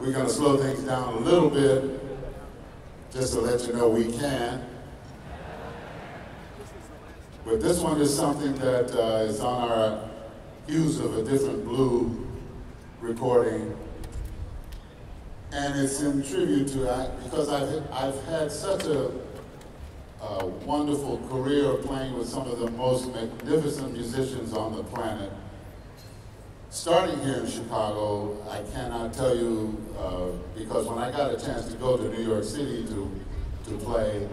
We're going to slow things down a little bit just to let you know we can. But this one is something that uh, is on our Hues of a Different Blue recording. And it's in tribute to, I, because I've, I've had such a, a wonderful career playing with some of the most magnificent musicians on the planet. Starting here in Chicago, I cannot tell you, uh, because when I got a chance to go to New York City to, to play,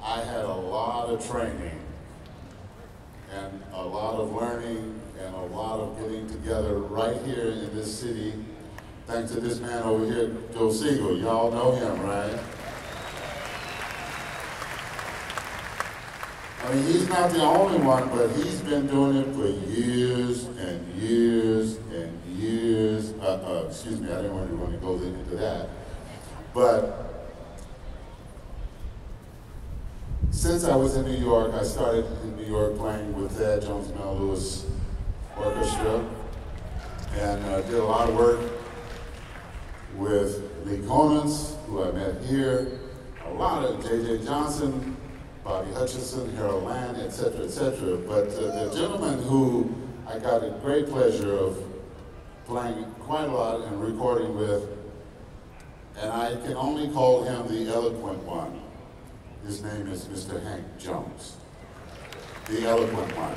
I had a lot of training and a lot of learning and a lot of getting together right here in this city. Thanks to this man over here, Joe Segal. Y'all know him, right? I mean, he's not the only one, but he's been doing it for years and years and years. Uh, uh, excuse me, I didn't want to, go into that. But since I was in New York, I started in New York playing with Thad Jones Mel Lewis Orchestra and uh, did a lot of work with Lee Konitz, who I met here, a lot of J.J. Johnson, Bobby Hutcherson, Harold Land, et cetera, et cetera. But uh, the gentleman who I got a great pleasure of playing quite a lot and recording with, and I can only call him the eloquent one. His name is Mr. Hank Jones, the eloquent one.